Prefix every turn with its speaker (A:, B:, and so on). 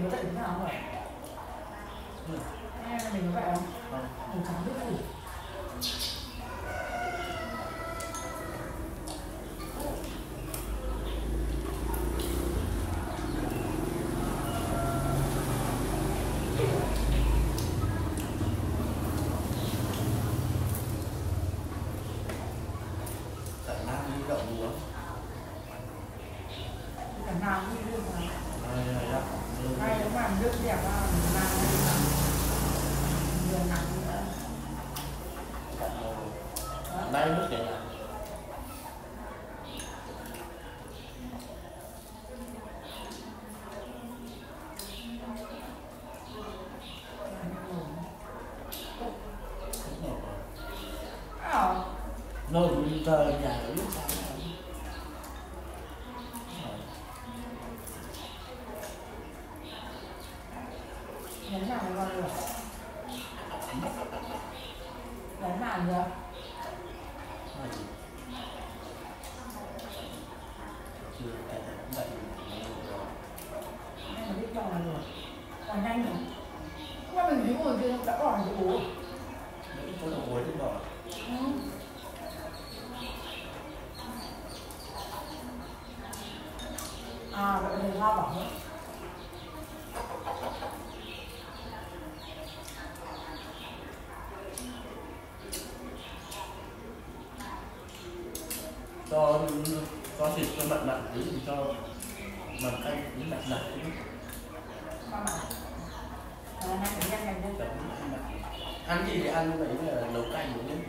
A: mình có vậy thế nào không ạ? Ừ. Mình có vậy không?
B: Không.
A: Mình chẳng biết gì.
B: đậu lúa.
A: Cả nào cũng đi được mà.
B: Ờ, đây đó
A: mà nước đẹp là mình làm đi mà Nhiều nặng nữa
B: đây nước để làm
A: Ờ,
B: nồi nguyên tờ nhà ở biết sao
A: nhấn nào thì còn được làm nào được.
B: Chưa
A: mà biết cho là được Còn nhanh rồi Mà mình thấy ngồi kia đã bỏ rồi bố
B: những cái đồ muối thì bỏ
A: À, vậy thì hoa bỏ
B: cho cho thịt cho mặn mặn tí thì cho mặn canh tí mặn mặn. Tí mặn mặn ăn gì thì ăn vậy là nấu canh đúng